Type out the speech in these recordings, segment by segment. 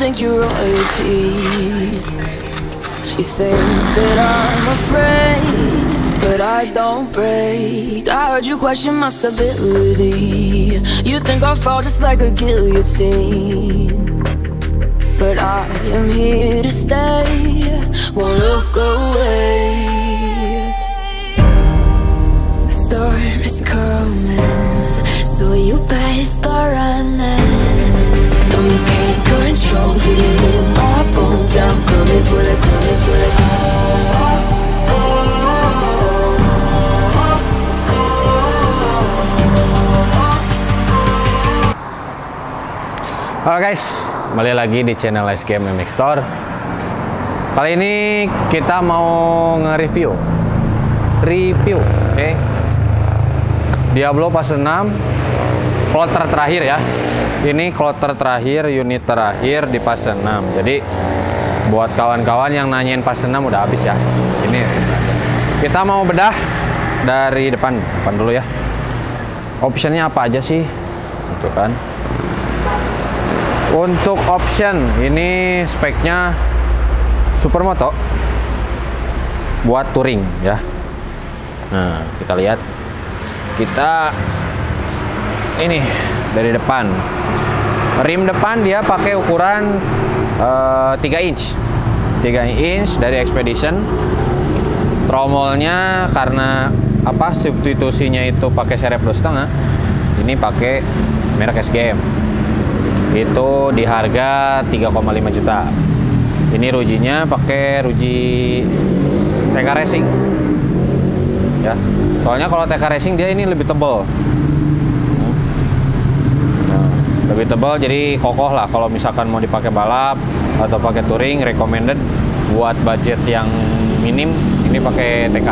think you're royalty. You think that I'm afraid, but I don't break. I heard you question my stability. You think I'll fall just like a guillotine. But I am here to stay, won't look away. The storm is coming, so you better start running. Control, feel it in my bones. I'm coming for the, coming for the. Halo guys, kembali lagi di channel SKM MX Store. Kali ini kita mau nge-review, review, oke? Diablo pas 6, kloter terakhir ya. Ini kloter terakhir, unit terakhir di pas 6. Jadi buat kawan-kawan yang nanyain pas 6 udah habis ya. Ini kita mau bedah dari depan, depan dulu ya. Optionnya apa aja sih? Gitu kan. Untuk option ini speknya supermoto buat touring ya. Nah, kita lihat. Kita ini dari depan. Rim depan dia pakai ukuran eh, 3 inch. 3 inch dari Expedition. Tromolnya karena apa substitusinya itu pakai serep dua setengah. Ini pakai merek SGM itu di harga 3,5 juta ini rujinya pakai ruji TK Racing ya soalnya kalau TK Racing dia ini lebih tebal Nah, lebih tebal jadi kokoh lah. Kalau misalkan mau dipakai balap atau pakai touring recommended buat budget yang minim ini pakai TK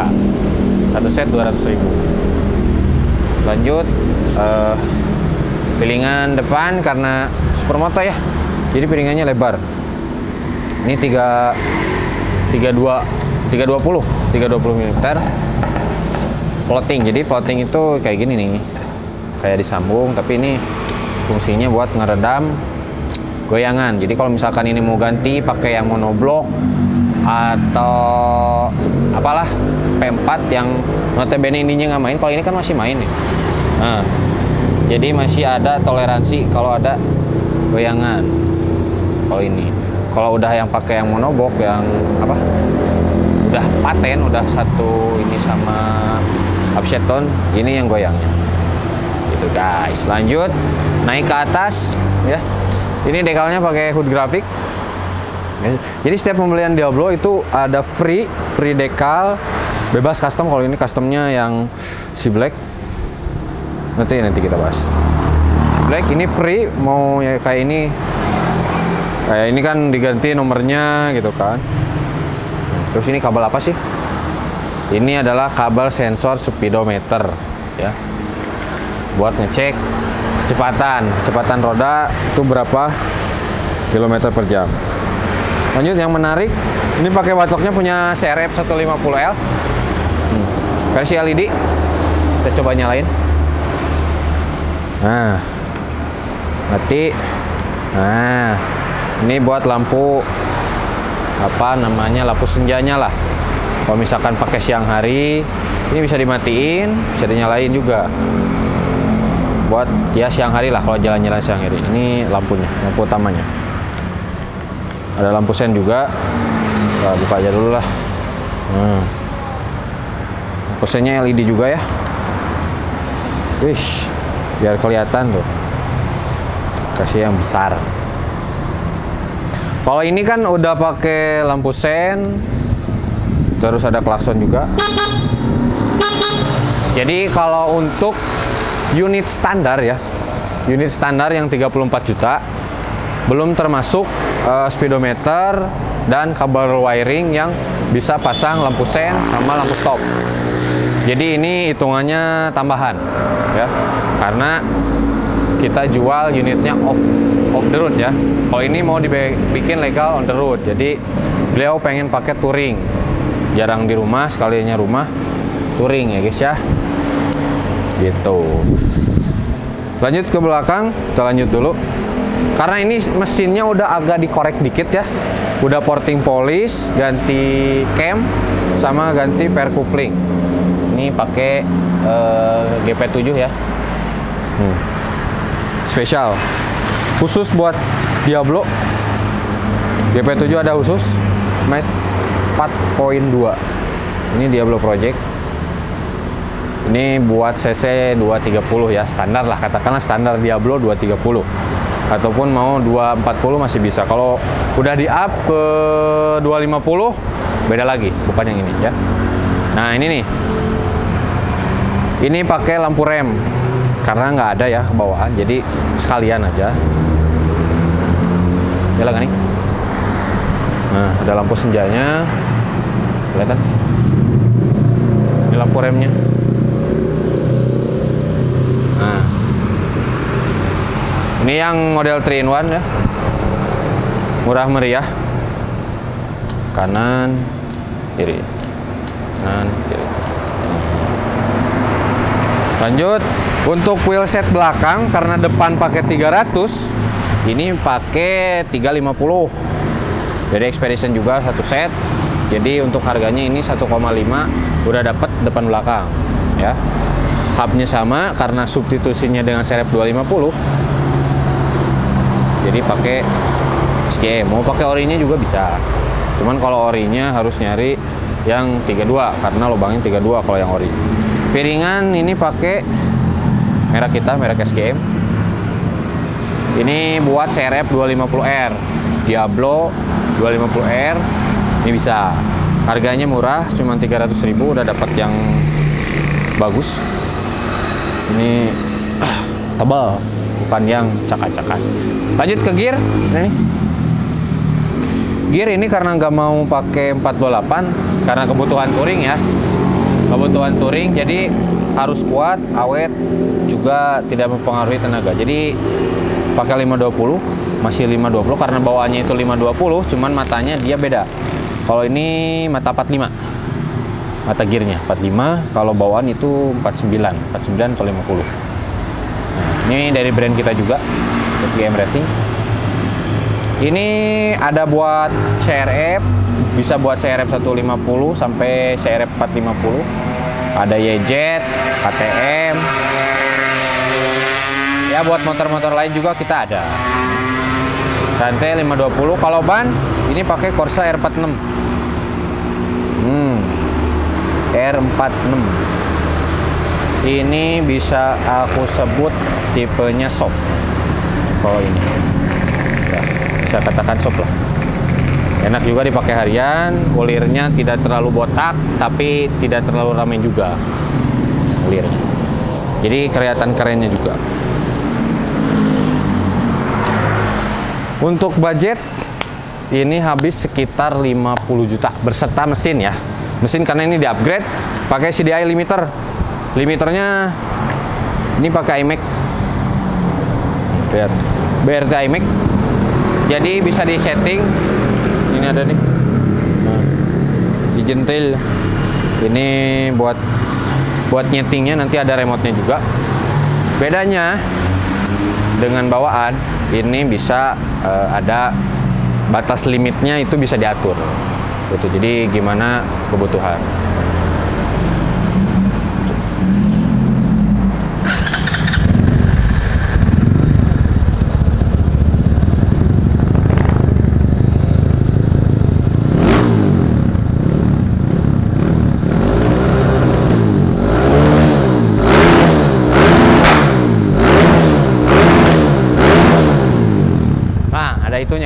satu set 200 ribu. Lanjut eh, piringan depan karena supermoto ya. Jadi piringannya lebar. Ini 3 32 320 320 mm floating jadi floating itu kayak gini nih. Kayak disambung tapi ini fungsinya buat ngeredam goyangan. Jadi kalau misalkan ini mau ganti pakai yang monoblok atau apalah P4 yang notabene ininya nggak main kalau ini kan masih main nih nah jadi masih ada toleransi kalau ada goyangan. Kalau ini. Kalau udah yang pakai yang monobok yang apa? Udah paten udah satu ini sama upside tone ini yang goyangnya. Gitu guys. Lanjut naik ke atas ya. Ini dekalnya pakai hood grafik Ya, jadi setiap pembelian Diablo itu ada free free dekal. Bebas custom kalau ini customnya yang si black. Nanti nanti kita bahas. Black ini free mau ya kayak ini. Kayak ini kan diganti nomornya gitu kan. Terus ini kabel apa sih? Ini adalah kabel sensor speedometer ya. Buat ngecek kecepatan kecepatan roda itu berapa kilometer per jam lanjut yang menarik ini pakai watoknya punya CRF 150L hmm. versi LED kita coba nyalain Nah, mati. Nah, ini buat lampu apa namanya lampu senjanya lah. Kalau misalkan pakai siang hari, ini bisa dimatiin, bisa dinyalain juga. Buat ya siang hari lah kalau jalan-jalan siang hari. Ini lampunya, lampu utamanya. Ada lampu sen juga. Nah, buka aja dulu lah. Hmm. Lampu sennya LED juga ya. Wish biar kelihatan tuh kasih yang besar kalau ini kan udah pakai lampu sen terus ada klakson juga jadi kalau untuk unit standar ya. Unit standar yang 34 juta. Belum termasuk uh, speedometer dan kabel wiring yang bisa pasang lampu sen sama lampu stop. Jadi ini hitungannya tambahan ya. Karena kita jual unitnya off off the road ya. Kalau ini mau dibikin legal on the road. Jadi beliau pengen pakai touring. Jarang di rumah sekalinya rumah touring ya guys ya gitu. Lanjut ke belakang kita lanjut dulu. Karena ini mesinnya udah agak dikorek dikit ya. Udah porting polish ganti cam sama ganti pair coupling ini pakai uh, GP7 ya. Hmm. spesial. Khusus buat Diablo. GP7 ada khusus. Mesh 4.2 ini Diablo Project ini buat CC 230 ya standar lah katakanlah standar Diablo 230 ataupun mau 240 masih bisa. Kalau udah di up ke 250 beda lagi bukan yang ini ya. Nah ini nih. Ini pakai lampu rem karena nggak ada ya bawaan jadi sekalian aja. Jalan nih? Nah ada lampu senjanya. Kelihatan? Ini lampu remnya Ini yang model 3 in 1 ya. Murah meriah. Kanan, kiri. Kanan, kiri. Lanjut, untuk wheelset belakang karena depan pakai 300, ini pakai 350. Jadi expedition juga satu set. Jadi untuk harganya ini 1,5 udah dapat depan belakang ya. Hubnya sama karena substitusinya dengan serep 250 jadi pakai SKM mau pakai orinya juga bisa. Cuman kalau orinya harus nyari yang 32 karena lubangnya 32 kalau yang ori. Piringan ini pakai merek kita merek SKM ini buat CRF 250R Diablo 250R ini bisa. Harganya murah cuma 300.000 udah dapat yang bagus. Ini tebal bukan yang cakak-cakak. Lanjut ke gear. Ini. Gear ini karena nggak mau pakai 428 karena kebutuhan touring ya. Kebutuhan touring jadi harus kuat awet juga tidak mempengaruhi tenaga. Jadi pakai 520 masih 520 karena bawaannya itu 520 cuman matanya dia beda. Kalau ini mata 45 mata gearnya 45 kalau bawaan itu 49 49 atau 50 ini dari brand kita juga, SGM Racing. Ini ada buat CRF, bisa buat CRF 150 sampai CRF 450. Ada YZ, KTM. Ya buat motor-motor lain juga kita ada. Rantai 520. Kalau ban ini pakai Corsa R46. Hmm. R46 ini bisa aku sebut tipenya soft. Kalau ini. Ya, bisa katakan soft lah. Enak juga dipakai harian ulirnya tidak terlalu botak tapi tidak terlalu ramai juga ulirnya jadi kelihatan kerennya juga. Untuk budget ini habis sekitar 50 juta berserta mesin ya. Mesin karena ini di upgrade pakai CDI limiter. Limiternya ini pakai iMac lihat. BRT iMac jadi bisa di setting ini ada nih. Nah, di jentil ini buat buat nyetingnya nanti ada remote-nya juga. Bedanya dengan bawaan ini bisa uh, ada batas limitnya itu bisa diatur. Gitu. Jadi gimana kebutuhan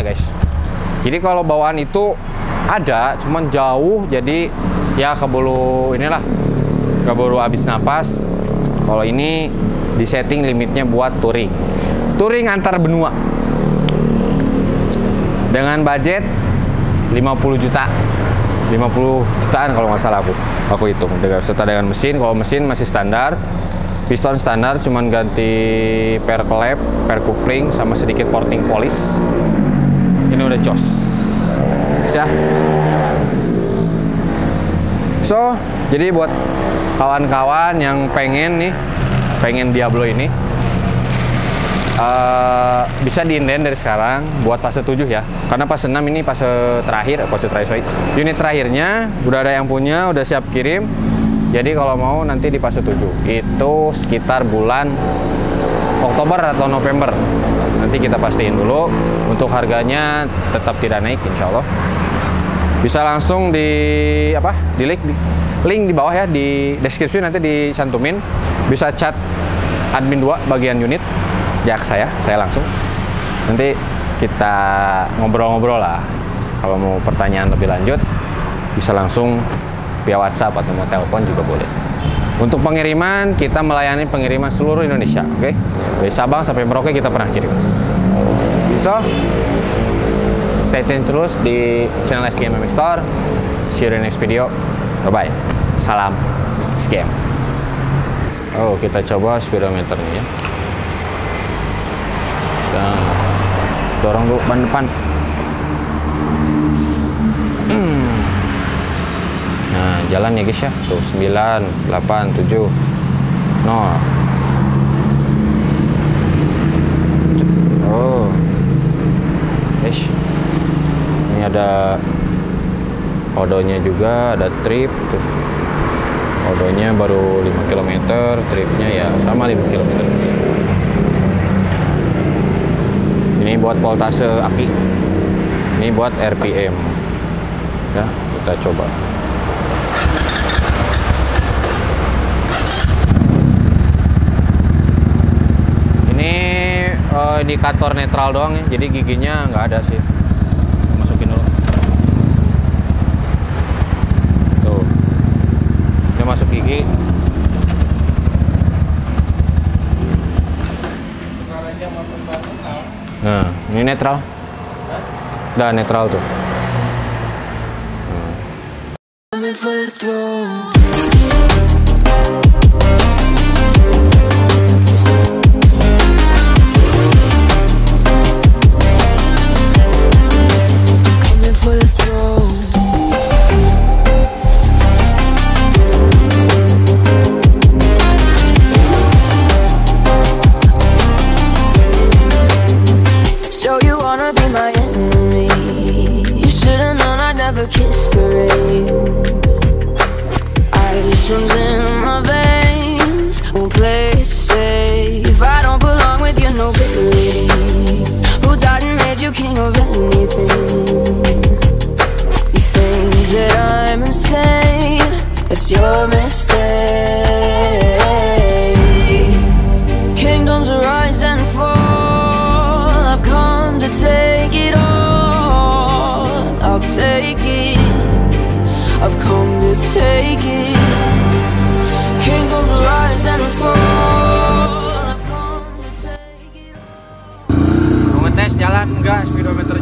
itunya guys. Jadi kalau bawaan itu ada cuman jauh jadi ya keburu inilah keburu habis napas. Kalau ini di setting limitnya buat touring. Touring antar benua. Dengan budget 50 juta. 50 jutaan kalau nggak salah aku. Aku hitung. Serta dengan mesin kalau mesin masih standar. Piston standar cuman ganti per klep per coupling sama sedikit porting polish ini udah jos ya so jadi buat kawan-kawan yang pengen nih pengen Diablo ini eh, bisa diinden dari sekarang buat fase 7 ya. Karena fase 6 ini fase terakhir, eh, fase terakhir sorry. Unit terakhirnya udah ada yang punya, udah siap kirim. Jadi kalau mau nanti di fase 7 itu sekitar bulan Oktober atau November. Nanti kita pastiin dulu. Untuk harganya tetap tidak naik insya Allah. Bisa langsung di apa? Di link di, link di bawah ya di deskripsi nanti disantumin. Bisa chat admin 2 bagian unit jak saya, saya langsung. Nanti kita ngobrol-ngobrol lah. Kalau mau pertanyaan lebih lanjut bisa langsung via WhatsApp atau mau telepon juga boleh. Untuk pengiriman, kita melayani pengiriman seluruh Indonesia, oke? Okay? Dari Sabang sampai Merauke kita pernah kirim. So, stay tune terus di channel SKM MX Store. See you in the next video. Bye-bye. Salam SKM. Oh, kita coba speedometernya ya. Dan dorong dulu ban depan. Hmm. Nah, jalan ya guys ya. Tuh 9, 8, 7, 0. Oh. Ish. Ini ada odonya juga, ada trip tuh. Odonya baru 5 km, tripnya ya sama 5 km. Ini buat voltase aki. Ini buat RPM. Ya, kita coba. Ini eh, indikator netral doang ya, jadi giginya nggak ada sih. Masukin dulu. Tuh, dia masuk gigi. Nah, ini netral. Udah netral tuh. Take ngetes jalan enggak speedometernya nih?